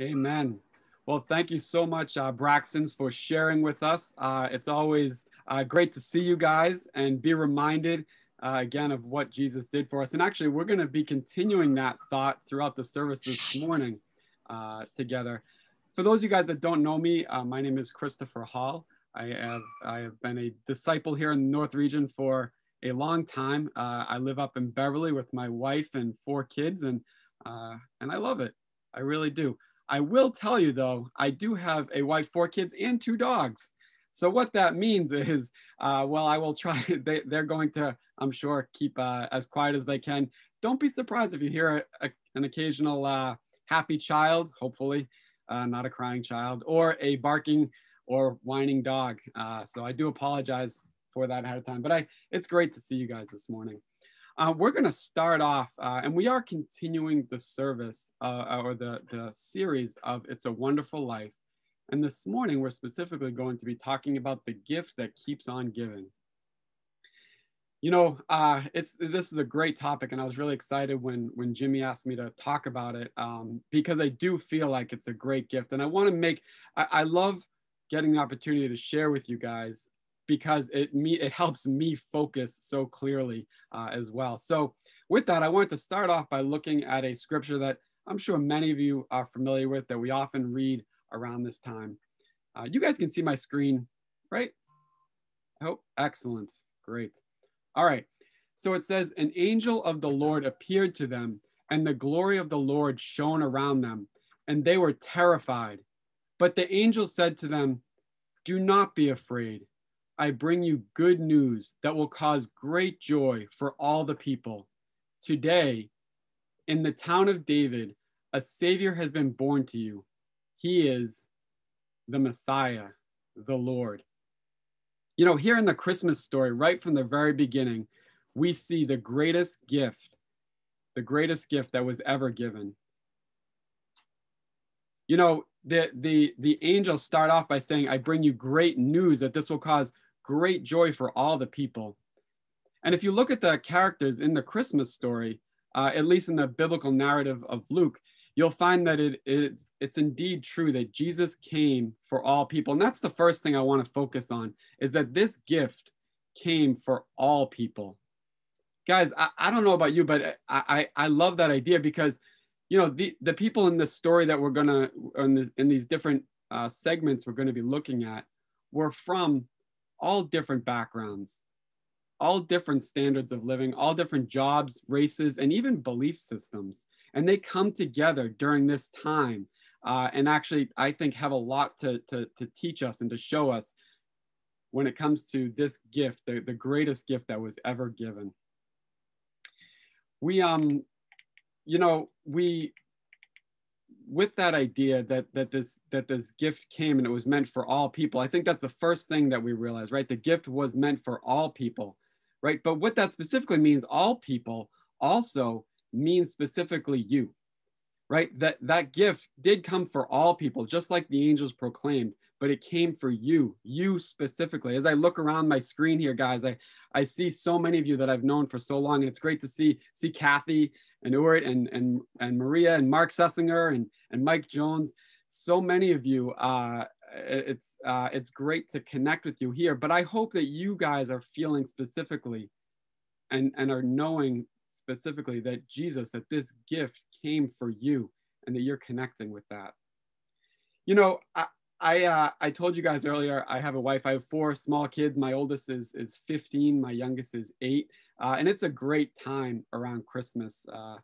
Amen. Well, thank you so much, uh, Braxtons, for sharing with us. Uh, it's always uh, great to see you guys and be reminded uh, again of what Jesus did for us. And actually, we're going to be continuing that thought throughout the service this morning uh, together. For those of you guys that don't know me, uh, my name is Christopher Hall. I have I have been a disciple here in the North Region for a long time. I live up in Beverly with my wife and four kids, and and I love it. I really do. I will tell you though, I do have a wife, four kids, and two dogs. So what that means is, uh, well, I will try. They, they're going to, I'm sure, keep uh, as quiet as they can. Don't be surprised if you hear a, a, an occasional uh, happy child, hopefully uh, not a crying child, or a barking or whining dog. Uh, so I do apologize for that ahead of time. But I, it's great to see you guys this morning. Uh, we're going to start off, uh, and we are continuing the service uh, or the, the series of It's a Wonderful Life. And this morning, we're specifically going to be talking about the gift that keeps on giving. You know, uh, it's this is a great topic, and I was really excited when when Jimmy asked me to talk about it um, because I do feel like it's a great gift, and I want to make. I, I love getting the opportunity to share with you guys because it me it helps me focus so clearly uh, as well. So with that, I wanted to start off by looking at a scripture that I'm sure many of you are familiar with that we often read around this time. Uh, you guys can see my screen, right? Oh, excellent. Great. All right. So it says, An angel of the Lord appeared to them, and the glory of the Lord shone around them, and they were terrified. But the angel said to them, Do not be afraid. I bring you good news that will cause great joy for all the people. Today, in the town of David, a Savior has been born to you. He is the Messiah, the Lord. You know, here in the Christmas story, right from the very beginning, we see the greatest gift, the greatest gift that was ever given. You know, the, the, the angels start off by saying, I bring you great news that this will cause great joy for all the people. And if you look at the characters in the Christmas story, uh, at least in the biblical narrative of Luke, you'll find that it, it's, it's indeed true that Jesus came for all people. And that's the first thing I want to focus on is that this gift came for all people. Guys, I, I don't know about you, but I, I, I love that idea because, you know, the, the people in the story that we're to, in, this, in these different uh, segments we're going to be looking at, were from all different backgrounds, all different standards of living, all different jobs, races, and even belief systems. And they come together during this time uh, and actually, I think, have a lot to, to, to teach us and to show us when it comes to this gift, the, the greatest gift that was ever given. We, um, you know, we with that idea that that this that this gift came and it was meant for all people i think that's the first thing that we realize right? The gift was meant for all people right? But what that specifically means all people also means specifically you right? That that gift did come for all people just like the angels proclaimed but it came for you you specifically. As i look around my screen here guys i i see so many of you that i've known for so long and it's great to see see kathy and Urt and, and, and Maria and Mark Sessinger and, and Mike Jones. So many of you, uh, it's, uh, it's great to connect with you here, but I hope that you guys are feeling specifically and, and are knowing specifically that Jesus, that this gift came for you and that you're connecting with that. You know, I, I, uh, I told you guys earlier, I have a wife. I have four small kids. My oldest is, is 15. My youngest is eight. Uh, and it's a great time around Christmas, uh,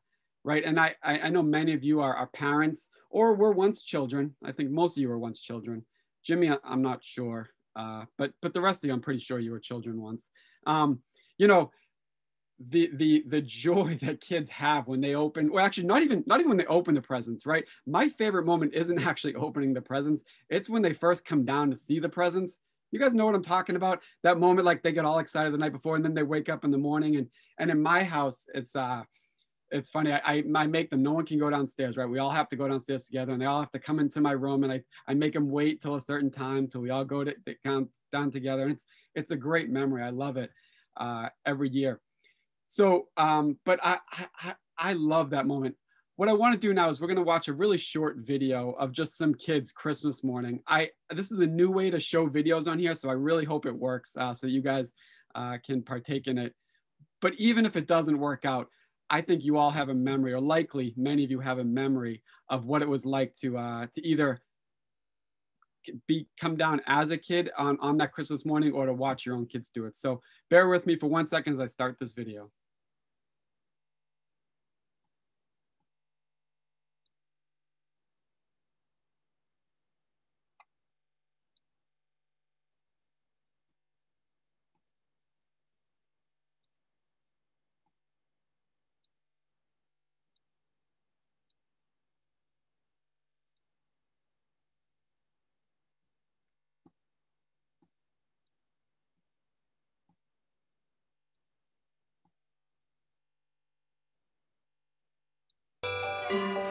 right? And I, I, know many of you are, are parents or were once children. I think most of you were once children. Jimmy, I'm not sure, uh, but but the rest of you, I'm pretty sure you were children once. Um, you know, the the the joy that kids have when they open well actually not even not even when they open the presents right my favorite moment isn't actually opening the presents it's when they first come down to see the presents you guys know what I'm talking about? That moment, like they get all excited the night before, and then they wake up in the morning. And and in my house, it's uh, it's funny. I, I, make them. No one can go downstairs, right? We all have to go downstairs together, and they all have to come into my room, and I I make them wait till a certain time till we all go to, to down together. And it's it's a great memory. I love it uh, every year. So, um, but I, I I love that moment. What I want to do now is we're going to watch a really short video of just some kids Christmas morning. I this is a new way to show videos on here, so I really hope it works uh, so you guys uh, can partake in it. But even if it doesn't work out, I think you all have a memory, or likely many of you have a memory of what it was like to uh, to either be come down as a kid on, on that Christmas morning or to watch your own kids do it. So bear with me for one second as I start this video. It's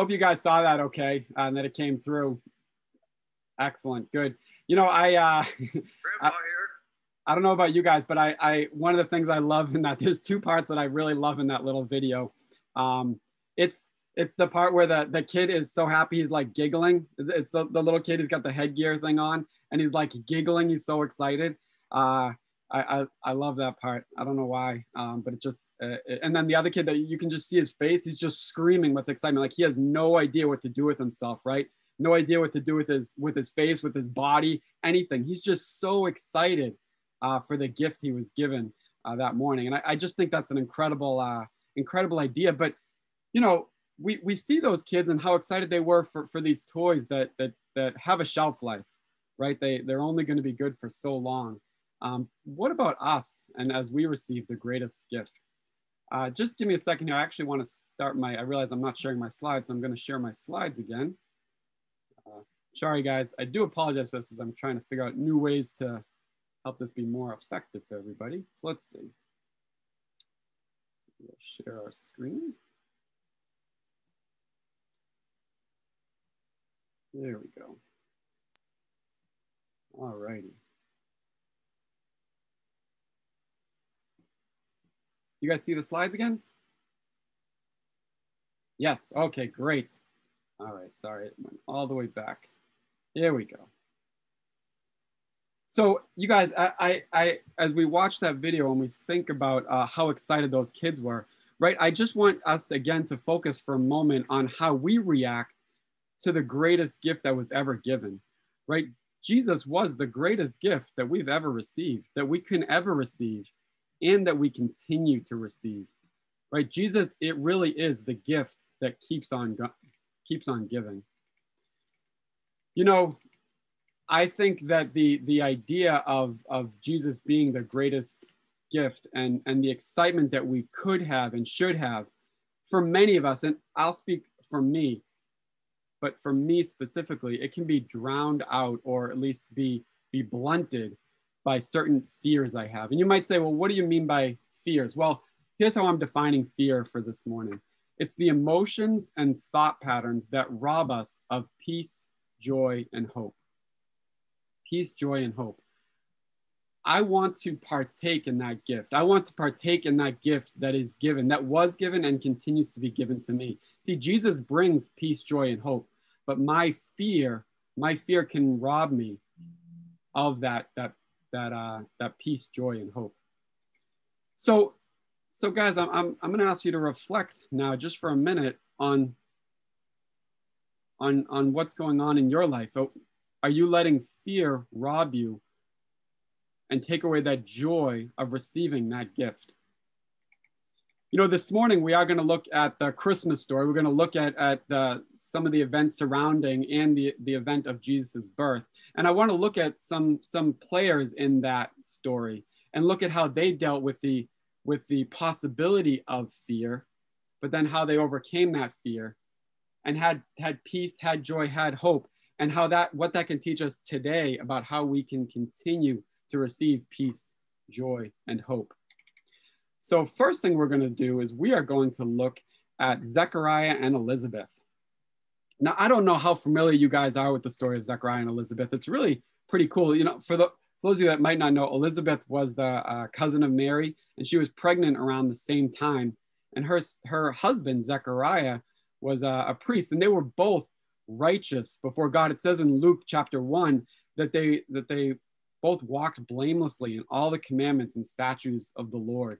hope you guys saw that okay uh, and that it came through. Excellent, good. You know, I uh, here. I don't know about you guys, but I, I one of the things I love in that there's two parts that I really love in that little video. Um, it's it's the part where the the kid is so happy he's like giggling. It's the, the little kid he's got the headgear thing on and he's like giggling. He's so excited. Uh, I, I I love that part. I don't know why, um, but it just uh, and then the other kid that you can just see his face. He's just screaming with excitement, like he has no idea what to do with himself, right? No idea what to do with his with his face, with his body, anything. He's just so excited uh, for the gift he was given uh, that morning. And I, I, just think that's an incredible, uh, incredible idea. But, you know, we, we see those kids and how excited they were for, for these toys that, that, that have a shelf life, right? They, they're only going to be good for so long. Um, what about us? And as we receive the greatest gift, uh, just give me a second here. I actually want to start my, I realize I'm not sharing my slides, so I'm going to share my slides again. Uh, sorry, guys. I do apologize for this as I'm trying to figure out new ways to help this be more effective for everybody. So let's see. We'll share our screen. There we go. All righty. You guys see the slides again? Yes, okay, great. All right, sorry, it went all the way back. Here we go. So you guys, I, I, I, as we watch that video and we think about uh, how excited those kids were, right? I just want us again to focus for a moment on how we react to the greatest gift that was ever given, right? Jesus was the greatest gift that we've ever received, that we can ever receive, and that we continue to receive, right? Jesus, it really is the gift that keeps on keeps on giving. You know, I think that the the idea of of Jesus being the greatest gift and and the excitement that we could have and should have for many of us, and I'll speak for me, but for me specifically, it can be drowned out or at least be be blunted by certain fears I have. And you might say, well, what do you mean by fears? Well, here's how I'm defining fear for this morning. It's the emotions and thought patterns that rob us of peace, joy, and hope peace, joy, and hope. I want to partake in that gift. I want to partake in that gift that is given, that was given and continues to be given to me. See, Jesus brings peace, joy, and hope, but my fear, my fear can rob me of that that that uh, that peace, joy, and hope. So, so guys, I'm I'm, I'm going to ask you to reflect now, just for a minute, on on on what's going on in your life. Are you letting fear rob you and take away that joy of receiving that gift. You know, this morning we are going to look at the Christmas story. We're going to look at, at the, some of the events surrounding and the, the event of Jesus' birth. And I want to look at some, some players in that story and look at how they dealt with the, with the possibility of fear, but then how they overcame that fear and had, had peace, had joy, had hope, and how that, what that can teach us today about how we can continue to receive peace, joy, and hope. So, first thing we're going to do is we are going to look at Zechariah and Elizabeth. Now, I don't know how familiar you guys are with the story of Zechariah and Elizabeth. It's really pretty cool. You know, for, the, for those of you that might not know, Elizabeth was the uh, cousin of Mary, and she was pregnant around the same time. And her, her husband, Zechariah, was a, a priest, and they were both righteous before God. It says in Luke chapter 1 that they, that they both walked blamelessly in all the commandments and statutes of the Lord.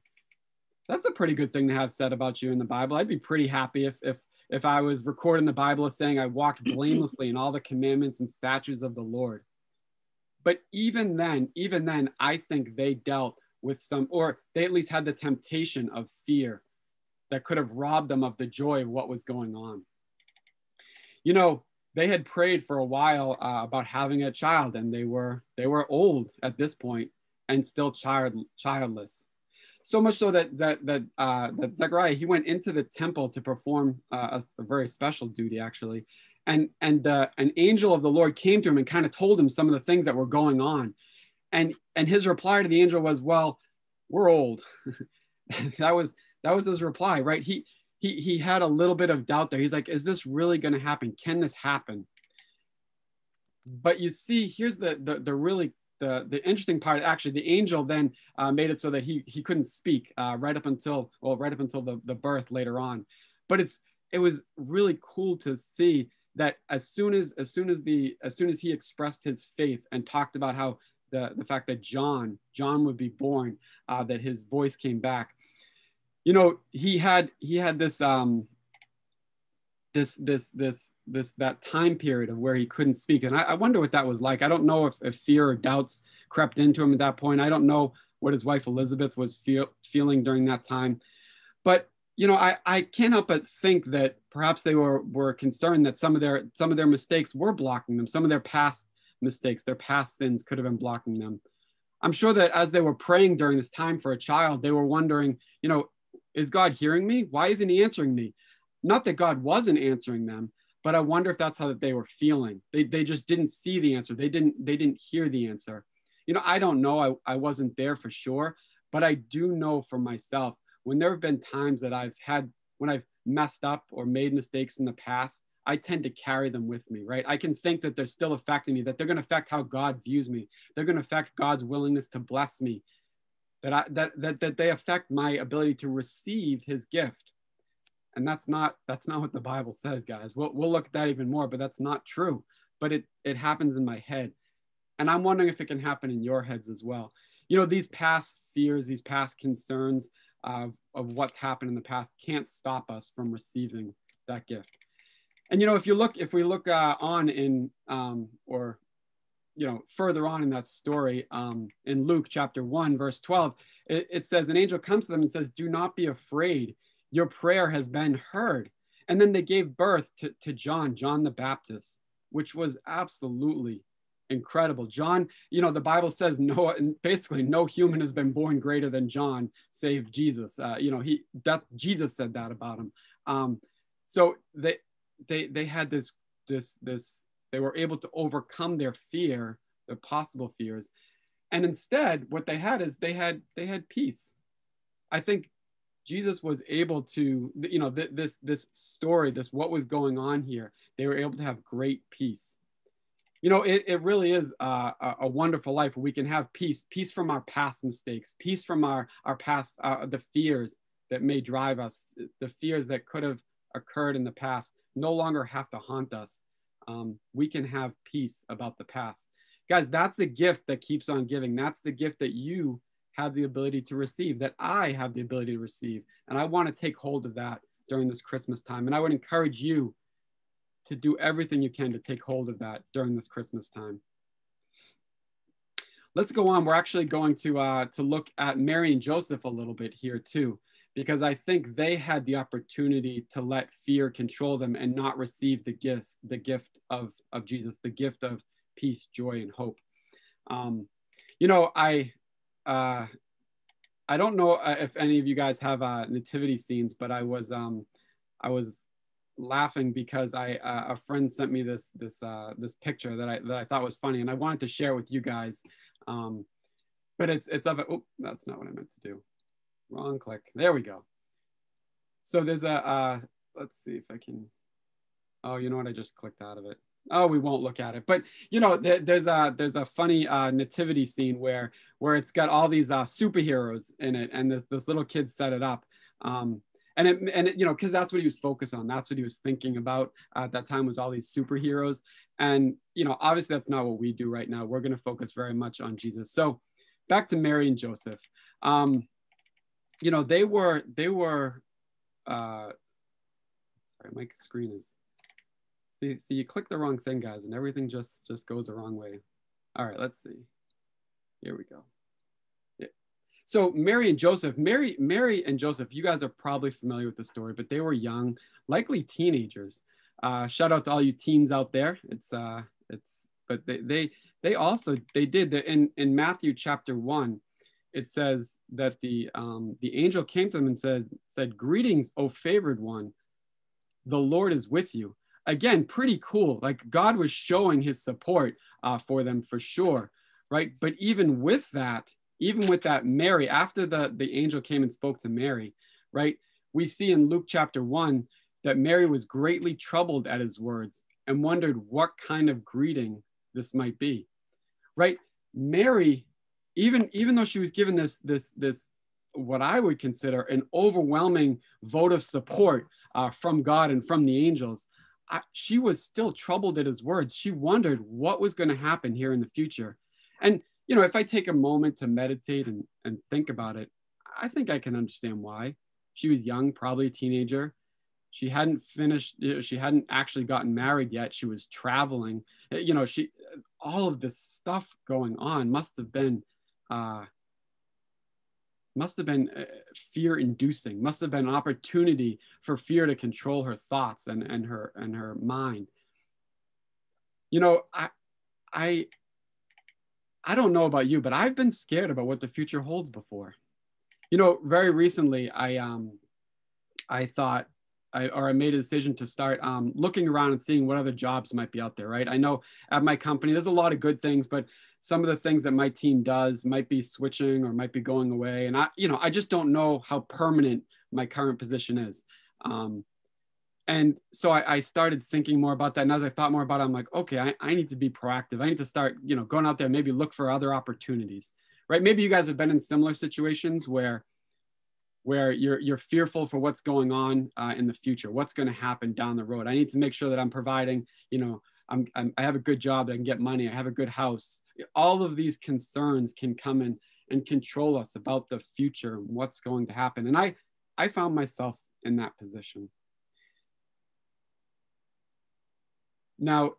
That's a pretty good thing to have said about you in the Bible. I'd be pretty happy if if if I was recording the Bible as saying I walked blamelessly in all the commandments and statutes of the Lord. But even then, even then, I think they dealt with some, or they at least had the temptation of fear that could have robbed them of the joy of what was going on. You know, they had prayed for a while uh, about having a child and they were they were old at this point and still child childless so much so that that that, uh, that zechariah he went into the temple to perform uh, a, a, very special duty actually and and uh, an angel of the lord came to him and kind of told him some of the things that were going on and and his reply to the angel was well we're old that was that was his reply right he he he had a little bit of doubt there. He's like, is this really going to happen? Can this happen? But you see, here's the the, the really the, the interesting part actually the angel then uh, made it so that he he couldn't speak uh, right up until well right up until the, the birth later on. But it's it was really cool to see that as soon as as soon as the as soon as he expressed his faith and talked about how the the fact that john john would be born uh, that his voice came back you know he had he had this um this this this this that time period of where he couldn't speak. And i, I wonder what that was like. I don't know if, if fear or doubts crept into him at that point. I don't know what his wife elizabeth was feel, feeling during that time. But you know I, I can't help but think that perhaps they were were concerned that some of their some of their mistakes were blocking them. Some of their past mistakes their past sins could have been blocking them. I'm sure that as they were praying during this time for a child they were wondering you know is God hearing me? Why isn't he answering me? Not that God wasn't answering them, but I wonder if that's how that they were feeling. They, they just didn't see the answer. They didn't they didn't hear the answer. You know, I don't know. I, I wasn't there for sure, but I do know for myself when there have been times that I've had when I've messed up or made mistakes in the past, I tend to carry them with me, right? I can think that they're still affecting me, that they're going to affect how God views me. They're going to affect God's willingness to bless me that I that that that they affect my ability to receive his gift. And that's not that's not what the Bible says, guys. We'll we'll look at that even more, but that's not true. But it it happens in my head. And I'm wondering if it can happen in your heads as well. You know, these past fears, these past concerns of, of what's happened in the past can't stop us from receiving that gift. And you know, if you look, if we look uh, on in um, or you know, further on in that story, um, in Luke chapter 1, verse 12, it, it says, An angel comes to them and says, Do not be afraid. Your prayer has been heard. And then they gave birth to, to John, John the Baptist, which was absolutely incredible. John, you know, the Bible says no, and basically no human has been born greater than John, save Jesus. Uh, you know, he that Jesus said that about him. Um, so they they they had this this this they were able to overcome their fear, their possible fears. And instead, what they had is they had they had peace. I think Jesus was able to, you know, th- this this story, this what was going on here, they were able to have great peace. you know, it, it really is a, a wonderful life. We can have peace, peace from our past mistakes, peace from our, our past, uh, the fears that may drive us, the fears that could have occurred in the past no longer have to haunt us. Um, we can have peace about the past. Guys, that's the gift that keeps on giving. That's the gift that you have the ability to receive, that I have the ability to receive. And I want to take hold of that during this Christmas time. And I would encourage you to do everything you can to take hold of that during this Christmas time. Let's go on. We're actually going to, uh, to look at Mary and Joseph a little bit here too, because I think they had the opportunity to let fear control them and not receive the gifts, the gift of, of Jesus, the gift of peace, joy, and hope. Um, you know, I, uh, I don't know uh, if any of you guys have uh, nativity scenes, but I was, um, I was laughing because I uh, a friend sent me this this uh, this picture that I that I thought was funny, and I wanted to share with you guys. Um, but it's it's of a oh that's not what I meant to do. Wrong click. There we go. So there's a uh, let's see if I can. Oh, you know what? I just clicked out of it. Oh, we won't look at it. But you know, there, there's a there's a funny uh, nativity scene where where it's got all these uh, superheroes in it, and this this little kid set it up. Um, and it, and it, you know because that's what he was focused on. That's what he was thinking about at that time was all these superheroes. And you know obviously that's not what we do right now. We're going to focus very much on jesus. So back to mary and joseph. Um you know they were they were uh sorry my screen is see see you click the wrong thing guys and everything just just goes the wrong way all right let's see here we go so Mary and Joseph, Mary, Mary and Joseph, you guys are probably familiar with the story, but they were young, likely teenagers. Uh, shout out to all you teens out there. It's uh, it's but they they they also they did that in in Matthew chapter one. It says that the um, the angel came to them and said said greetings, O favored one, the Lord is with you. Again, pretty cool. Like God was showing His support uh, for them for sure, right? But even with that, even with that Mary, after the, the angel came and spoke to Mary, right? We see in Luke chapter one that Mary was greatly troubled at his words and wondered what kind of greeting this might be, right? Mary, even, even though she was given this, this, this, what I would consider an overwhelming vote of support uh, from God and from the angels, I, she was still troubled at his words. She wondered what was going to happen here in the future. And you know, if I take a moment to meditate and, and think about it, I think I can understand why. She was young, probably a teenager. She hadn't finished, she hadn't actually gotten married yet. She was traveling. You know, she, all of this stuff going on must have been, uh, must have been uh, fear inducing, must have been an opportunity for fear to control her thoughts and, and her, and her mind. You know, I, I, I don't know about you, but I've been scared about what the future holds before. You know, very recently, I um, I thought, I or I made a decision to start um, looking around and seeing what other jobs might be out there. Right? I know at my company, there's a lot of good things, but some of the things that my team does might be switching or might be going away, and I, you know, I just don't know how permanent my current position is. Um, and so I, I, started thinking more about that. And as i thought more about it i'm like okay I, I, need to be proactive. I need to start you know going out there maybe look for other opportunities right? Maybe you guys have been in similar situations where where you're you're fearful for what's going on uh, in the future what's going to happen down the road. I need to make sure that i'm providing you know I'm, I'm, i have a good job i can get money i have a good house all of these concerns can come in and control us about the future and what's going to happen. And i i found myself in that position. Now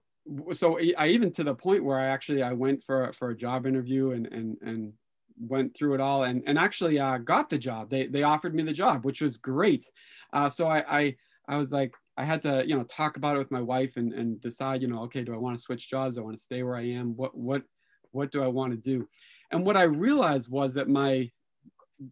so i even to the point where i actually i went for for a job interview and and and went through it all. And and actually uh, got the job. They they offered me the job which was great. Uh, so I, I i was like i had to you know talk about it with my wife and and decide you know okay do i want to switch jobs? Do i want to stay where i am? What what what do i want to do and what i realized was that my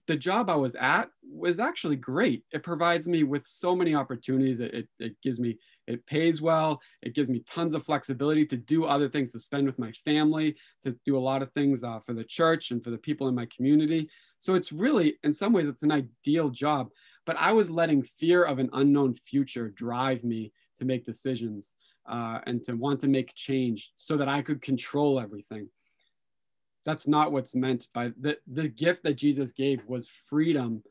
the job I was at was actually great. It provides me with so many opportunities. It, it, it, gives me, it pays well. It gives me tons of flexibility to do other things, to spend with my family, to do a lot of things uh, for the church and for the people in my community. So it's really, in some ways, it's an ideal job. But I was letting fear of an unknown future drive me to make decisions uh, and to want to make change so that I could control everything. That's not what's meant by the, the gift that Jesus gave was freedom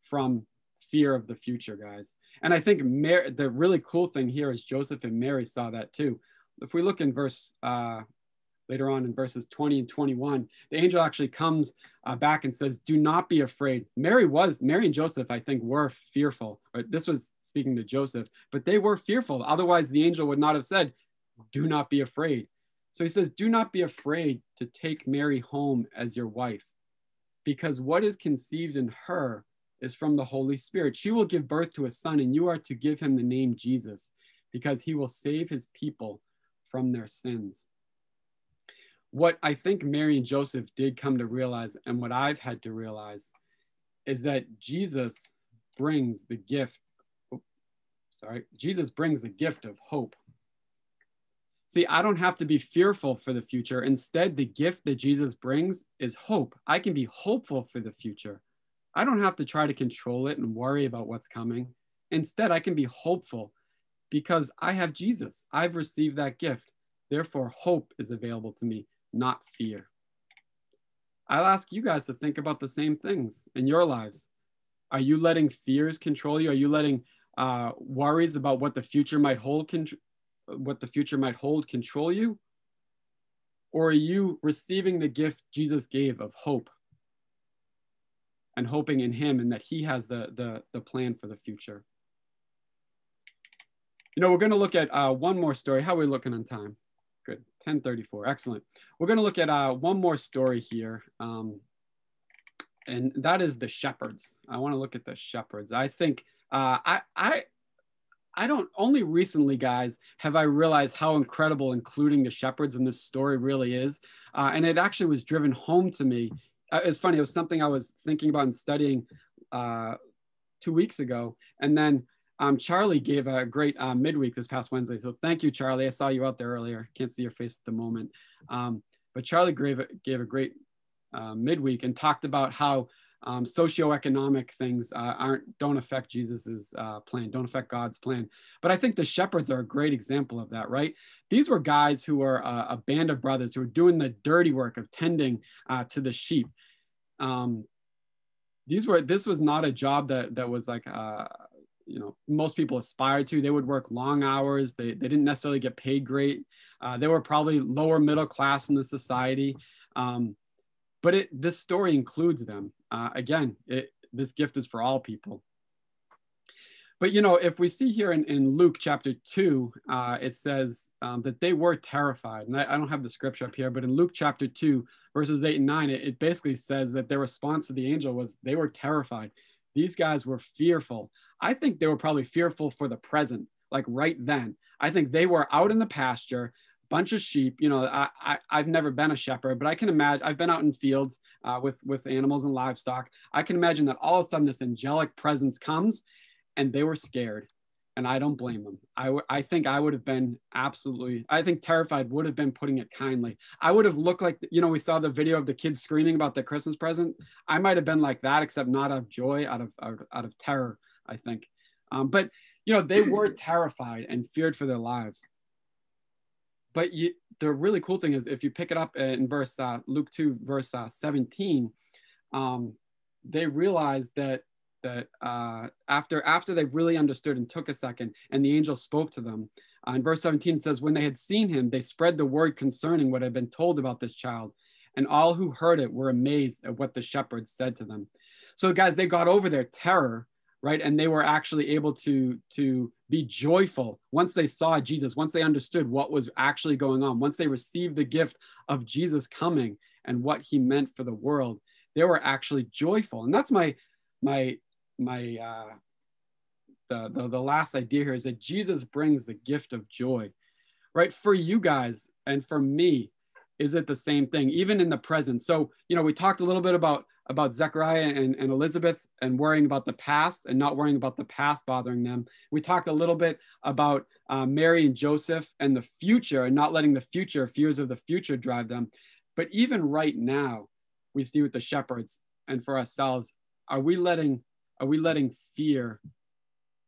from fear of the future, guys. And I think Mary, the really cool thing here is Joseph and Mary saw that too. If we look in verse uh, later on in verses 20 and 21, the angel actually comes uh, back and says, Do not be afraid. Mary was, Mary and Joseph, I think, were fearful. This was speaking to Joseph, but they were fearful. Otherwise, the angel would not have said, Do not be afraid. So he says, Do not be afraid to take Mary home as your wife, because what is conceived in her is from the Holy Spirit. She will give birth to a son, and you are to give him the name Jesus, because he will save his people from their sins what I think Mary and Joseph did come to realize, and what I've had to realize, is that Jesus brings the gift. Sorry, Jesus brings the gift of hope. See, I don't have to be fearful for the future. Instead, the gift that Jesus brings is hope. I can be hopeful for the future. I don't have to try to control it and worry about what's coming. Instead, I can be hopeful because I have Jesus. I've received that gift. Therefore, hope is available to me not fear. I'll ask you guys to think about the same things in your lives. Are you letting fears control you? Are you letting uh, worries about what the future might hold, what the future might hold, control you? Or are you receiving the gift Jesus gave of hope and hoping in Him and that He has the the, the plan for the future? You know, we're going to look at uh, one more story. How are we looking on time? Good. 1034. Excellent. We're going to look at uh, one more story here. Um, and that is the shepherds. I want to look at the shepherds. I think uh, I, I, I don't only recently, guys, have I realized how incredible including the shepherds in this story really is. Uh, and it actually was driven home to me. Uh, it's funny. It was something I was thinking about and studying uh, two weeks ago. And then um, Charlie gave a great uh, midweek this past Wednesday. So thank you, Charlie. I saw you out there earlier. Can't see your face at the moment. Um, but Charlie gave gave a great uh, midweek and talked about how um, socioeconomic things uh, aren't don't affect Jesus's uh, plan, don't affect God's plan. But I think the shepherds are a great example of that, right? These were guys who were uh, a band of brothers who were doing the dirty work of tending uh, to the sheep. Um, these were this was not a job that that was like uh, you know most people aspired to they would work long hours they, they didn't necessarily get paid great they were probably lower middle class in the society um, but it this story includes them uh, again it, this gift is for all people. But you know if we see here in, in luke chapter 2 uh, it says um, that they were terrified. And I, I, don't have the scripture up here but in luke chapter 2 verses 8 and 9 it, it basically says that their response to the angel was they were terrified. These guys were fearful. I think they were probably fearful for the present, like right then. I think they were out in the pasture, bunch of sheep. You know, I, I have never been a shepherd, but I can imagine I've been out in fields uh, with with animals and livestock. I can imagine that all of a sudden this angelic presence comes, and they were scared, and I don't blame them. I I think I would have been absolutely. I think terrified would have been putting it kindly. I would have looked like you know we saw the video of the kids screaming about their Christmas present. I might have been like that, except not out of joy, out of out, out of terror I think. Um, but you know, they were terrified and feared for their lives. But you, the really cool thing is, if you pick it up in verse uh, Luke two, verse uh, seventeen, um, they realized that that uh, after after they really understood and took a second, and the angel spoke to them. Uh, in verse 17 says, When they had seen him, they spread the word concerning what had been told about this child. And all who heard it were amazed at what the shepherds said to them. So, guys, they got over their terror right? And they were actually able to to be joyful once they saw jesus once they understood what was actually going on once they received the gift of jesus coming and what he meant for the world they were actually joyful. And that's my my my uh the, the, the last idea here is that jesus brings the gift of joy right? For you guys and for me is it the same thing even in the present? So you know we talked a little bit about about Zechariah and, and Elizabeth and worrying about the past and not worrying about the past bothering them. We talked a little bit about uh, Mary and Joseph and the future and not letting the future, fears of the future drive them. But even right now, we see with the shepherds and for ourselves, are we letting, are we letting fear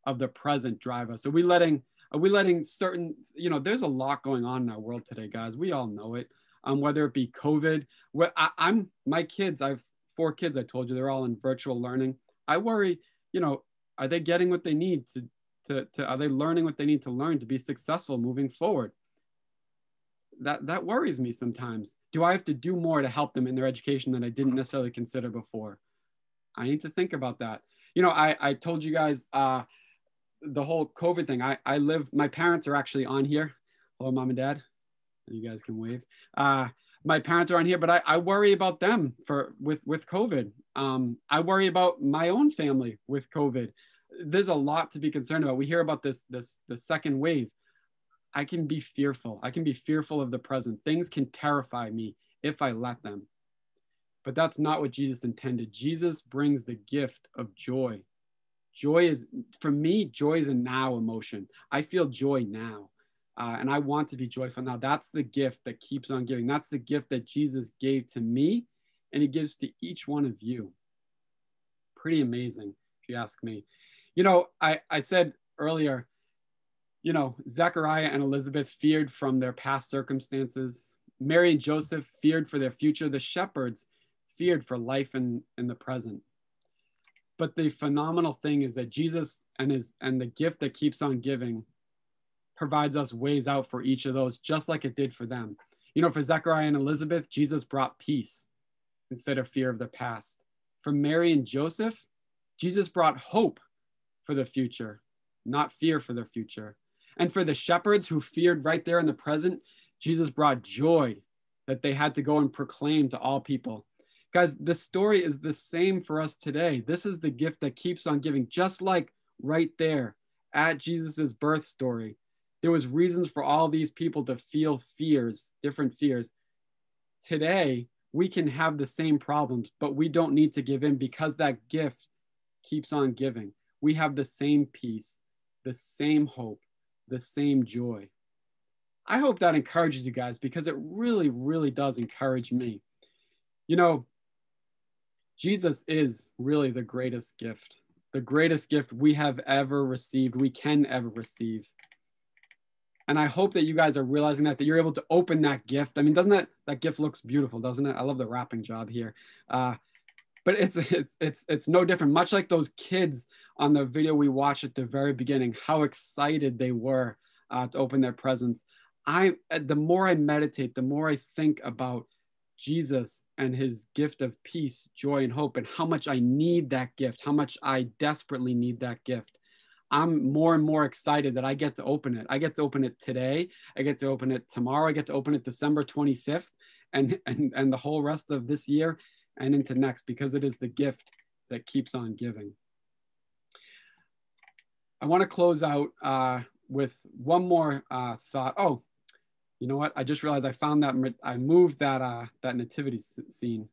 of the present drive us? Are we letting, Are we letting certain, you know, there's a lot going on in our world today, guys. We all know it. Um, whether it be COVID, what I, I'm my kids, I've four kids, I told you they're all in virtual learning. I worry, you know, are they getting what they need to, to, to are they learning what they need to learn to be successful moving forward? That that worries me sometimes. Do I have to do more to help them in their education that I didn't necessarily consider before? I need to think about that. You know, I, I told you guys uh, the whole COVID thing. I, I live, my parents are actually on here. Hello, mom and dad. You guys can wave. Uh, my parents are on here, but I, I worry about them for with with COVID. Um, I worry about my own family with COVID. There's a lot to be concerned about. We hear about this this the second wave. I can be fearful. I can be fearful of the present. Things can terrify me if I let them. But that's not what Jesus intended. Jesus brings the gift of joy. Joy is, for me, joy is a now emotion. I feel joy now. Uh, and I want to be joyful now. That's the gift that keeps on giving. That's the gift that Jesus gave to me and he gives to each one of you. Pretty amazing, if you ask me. You know, I, I said earlier, you know, Zechariah and Elizabeth feared from their past circumstances. Mary and Joseph feared for their future. The shepherds feared for life in, in the present. But the phenomenal thing is that Jesus and his and the gift that keeps on giving provides us ways out for each of those, just like it did for them. You know, for Zechariah and Elizabeth, Jesus brought peace instead of fear of the past. For Mary and Joseph, Jesus brought hope for the future, not fear for the future. And for the shepherds who feared right there in the present, Jesus brought joy that they had to go and proclaim to all people. Guys, the story is the same for us today. This is the gift that keeps on giving, just like right there at Jesus's birth story. There was reasons for all these people to feel fears, different fears. Today, we can have the same problems, but we don't need to give in because that gift keeps on giving. We have the same peace, the same hope, the same joy. I hope that encourages you guys because it really, really does encourage me. You know, Jesus is really the greatest gift, the greatest gift we have ever received, we can ever receive. And I hope that you guys are realizing that, that you're able to open that gift. I mean, doesn't that, that gift looks beautiful, doesn't it? I love the wrapping job here. Uh, but it's, it's, it's, it's no different, much like those kids on the video we watched at the very beginning, how excited they were uh, to open their presents. I, the more I meditate, the more I think about Jesus and his gift of peace, joy, and hope, and how much I need that gift, how much I desperately need that gift. I'm more and more excited that I get to open it. I get to open it today. I get to open it tomorrow. I get to open it December 25th and, and, and the whole rest of this year and into next because it is the gift that keeps on giving. I want to close out uh, with one more uh, thought. Oh, you know what? I just realized I found that I moved that uh, that nativity scene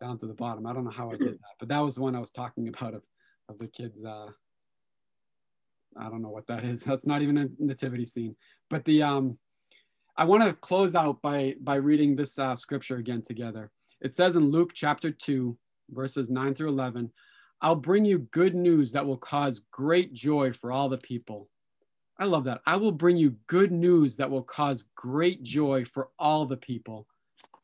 down to the bottom. I don't know how I did that, but that was the one I was talking about of, of the kids. Uh, I don't know what that is. That's not even a nativity scene. But the um, I want to close out by by reading this uh, scripture again together. It says in Luke chapter two, verses nine through eleven, "I'll bring you good news that will cause great joy for all the people." I love that. I will bring you good news that will cause great joy for all the people.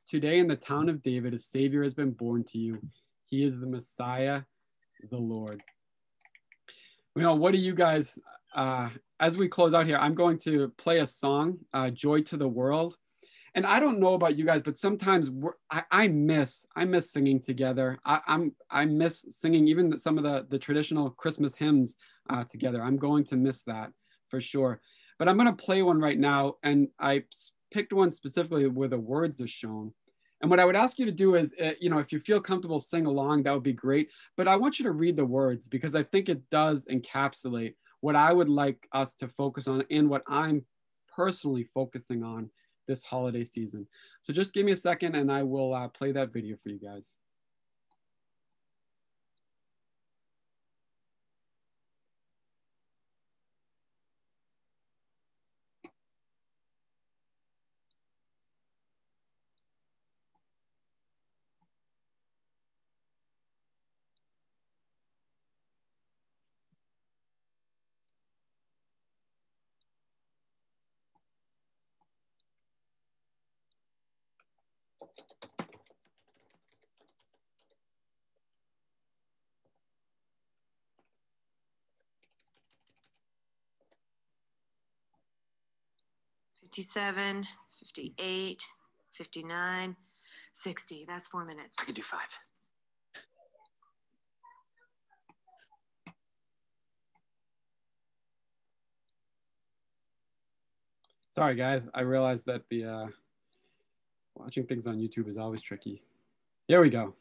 Today in the town of David, a Savior has been born to you. He is the Messiah, the Lord. You know, what do you guys, uh, as we close out here, I'm going to play a song, uh, Joy to the World. And I don't know about you guys, but sometimes I, I, miss I miss singing together. I, am I miss singing even some of the the traditional Christmas hymns uh, together. I'm going to miss that for sure. But I'm going to play one right now, and I picked one specifically where the words are shown. And what I would ask you to do is, uh, you know, if you feel comfortable sing along, that would be great. But I want you to read the words because I think it does encapsulate what I would like us to focus on and what I'm personally focusing on this holiday season. So just give me a second and I will uh, play that video for you guys. 57, 58, 59, 60. That's four minutes. I could do five. Sorry, guys. I realized that the uh, watching things on YouTube is always tricky. Here we go.